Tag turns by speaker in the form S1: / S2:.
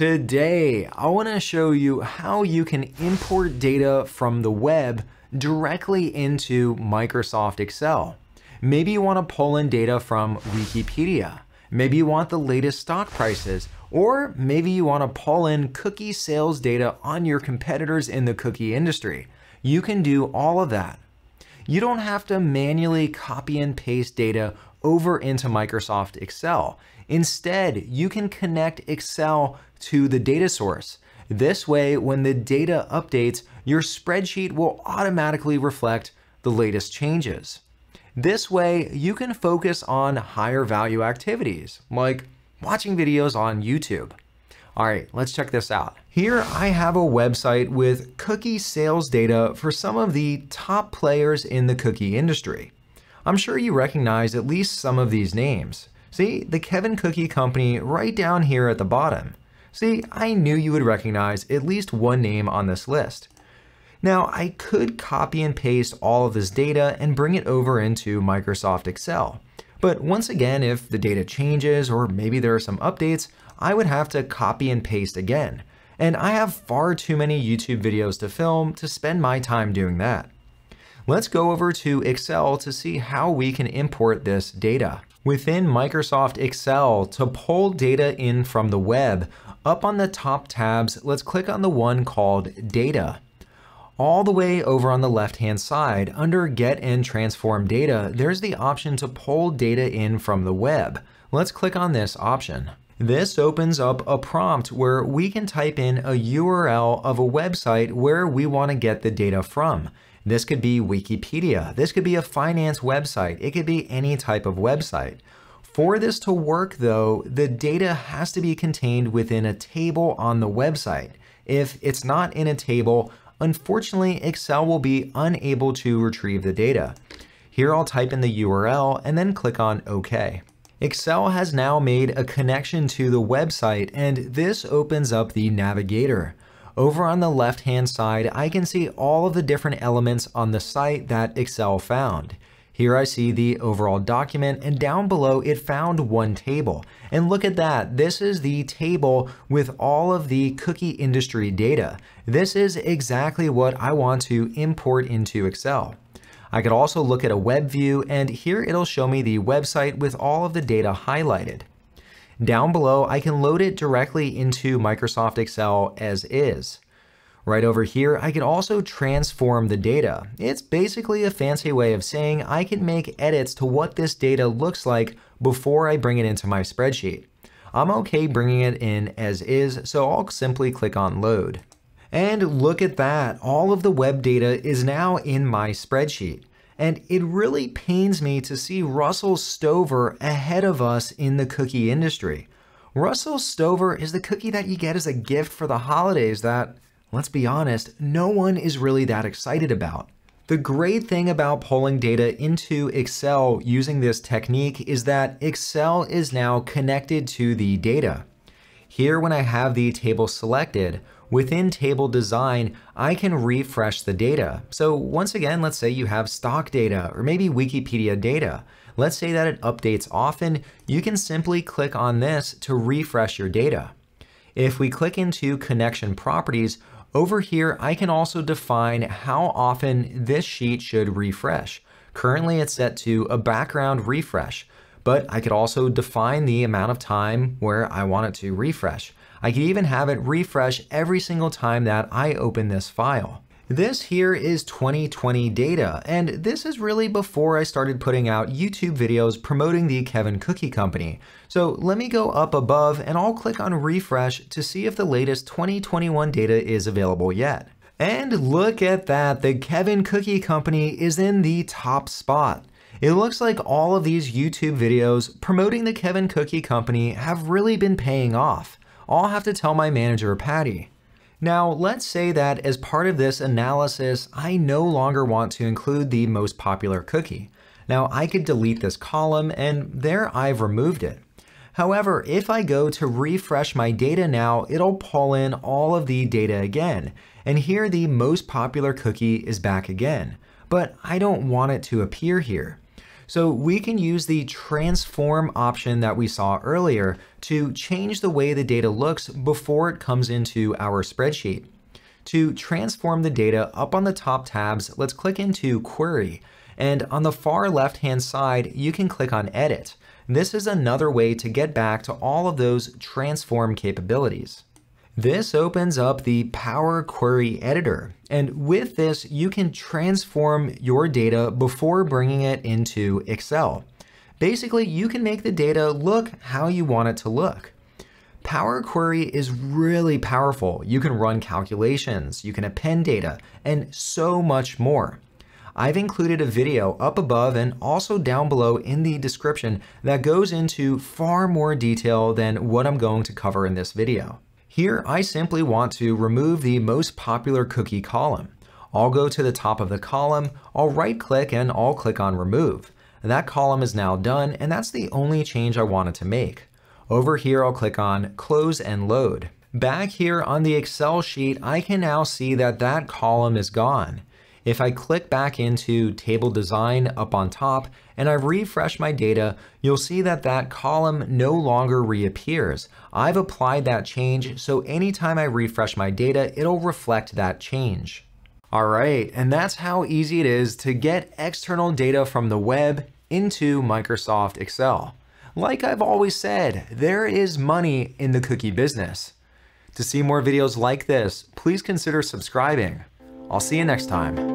S1: Today, I want to show you how you can import data from the web directly into Microsoft Excel. Maybe you want to pull in data from Wikipedia. Maybe you want the latest stock prices, or maybe you want to pull in cookie sales data on your competitors in the cookie industry. You can do all of that. You don't have to manually copy and paste data over into Microsoft Excel. Instead, you can connect Excel to the data source. This way, when the data updates, your spreadsheet will automatically reflect the latest changes. This way, you can focus on higher value activities, like watching videos on YouTube. All right, let's check this out. Here I have a website with cookie sales data for some of the top players in the cookie industry. I'm sure you recognize at least some of these names. See, the Kevin Cookie Company right down here at the bottom. See, I knew you would recognize at least one name on this list. Now, I could copy and paste all of this data and bring it over into Microsoft Excel. But once again, if the data changes or maybe there are some updates, I would have to copy and paste again. And I have far too many YouTube videos to film to spend my time doing that. Let's go over to Excel to see how we can import this data. Within Microsoft Excel, to pull data in from the web, up on the top tabs, let's click on the one called Data. All the way over on the left-hand side, under Get and Transform Data, there's the option to pull data in from the web. Let's click on this option. This opens up a prompt where we can type in a URL of a website where we want to get the data from. This could be Wikipedia. This could be a finance website. It could be any type of website. For this to work though, the data has to be contained within a table on the website. If it's not in a table, unfortunately Excel will be unable to retrieve the data. Here I'll type in the URL and then click on OK. Excel has now made a connection to the website and this opens up the navigator. Over on the left hand side, I can see all of the different elements on the site that Excel found. Here I see the overall document and down below it found one table. And look at that, this is the table with all of the cookie industry data. This is exactly what I want to import into Excel. I could also look at a web view and here it'll show me the website with all of the data highlighted. Down below, I can load it directly into Microsoft Excel as is. Right over here, I can also transform the data. It's basically a fancy way of saying I can make edits to what this data looks like before I bring it into my spreadsheet. I'm okay bringing it in as is, so I'll simply click on load. And look at that, all of the web data is now in my spreadsheet. And it really pains me to see Russell Stover ahead of us in the cookie industry. Russell Stover is the cookie that you get as a gift for the holidays that let's be honest, no one is really that excited about. The great thing about pulling data into Excel using this technique is that Excel is now connected to the data. Here when I have the table selected, within table design, I can refresh the data. So once again, let's say you have stock data or maybe Wikipedia data. Let's say that it updates often, you can simply click on this to refresh your data. If we click into connection properties, over here, I can also define how often this sheet should refresh. Currently, it's set to a background refresh, but I could also define the amount of time where I want it to refresh. I could even have it refresh every single time that I open this file. This here is 2020 data, and this is really before I started putting out YouTube videos promoting the Kevin Cookie Company. So let me go up above and I'll click on refresh to see if the latest 2021 data is available yet. And look at that, the Kevin Cookie Company is in the top spot. It looks like all of these YouTube videos promoting the Kevin Cookie Company have really been paying off. I'll have to tell my manager, Patty. Now, let's say that as part of this analysis, I no longer want to include the most popular cookie. Now, I could delete this column and there I've removed it. However, if I go to refresh my data now, it'll pull in all of the data again. And here the most popular cookie is back again. But I don't want it to appear here. So we can use the transform option that we saw earlier to change the way the data looks before it comes into our spreadsheet. To transform the data up on the top tabs, let's click into Query. And on the far left hand side, you can click on Edit. This is another way to get back to all of those transform capabilities. This opens up the Power Query Editor, and with this, you can transform your data before bringing it into Excel. Basically, you can make the data look how you want it to look. Power Query is really powerful. You can run calculations, you can append data, and so much more. I've included a video up above and also down below in the description that goes into far more detail than what I'm going to cover in this video. Here, I simply want to remove the most popular cookie column. I'll go to the top of the column, I'll right click and I'll click on remove. That column is now done and that's the only change I wanted to make. Over here, I'll click on close and load. Back here on the Excel sheet, I can now see that that column is gone. If I click back into table design up on top and I refresh my data, you'll see that that column no longer reappears. I've applied that change, so anytime I refresh my data, it'll reflect that change. All right, and that's how easy it is to get external data from the web into Microsoft Excel. Like I've always said, there is money in the cookie business. To see more videos like this, please consider subscribing. I'll see you next time.